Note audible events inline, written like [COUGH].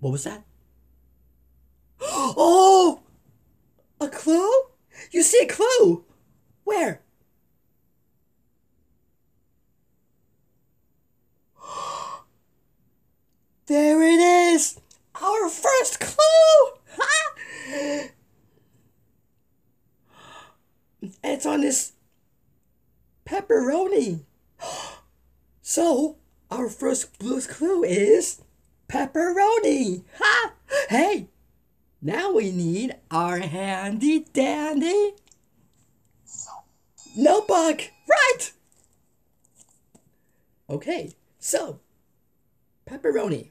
What was that? [GASPS] Oh! A clue? You see a clue? Where? [GASPS] There it is! Our first clue! [GASPS] it's on this pepperoni. So, our first Blue's clue is pepperoni. Ha! Hey, now we need our handy dandy notebook. Right. Okay, so pepperoni.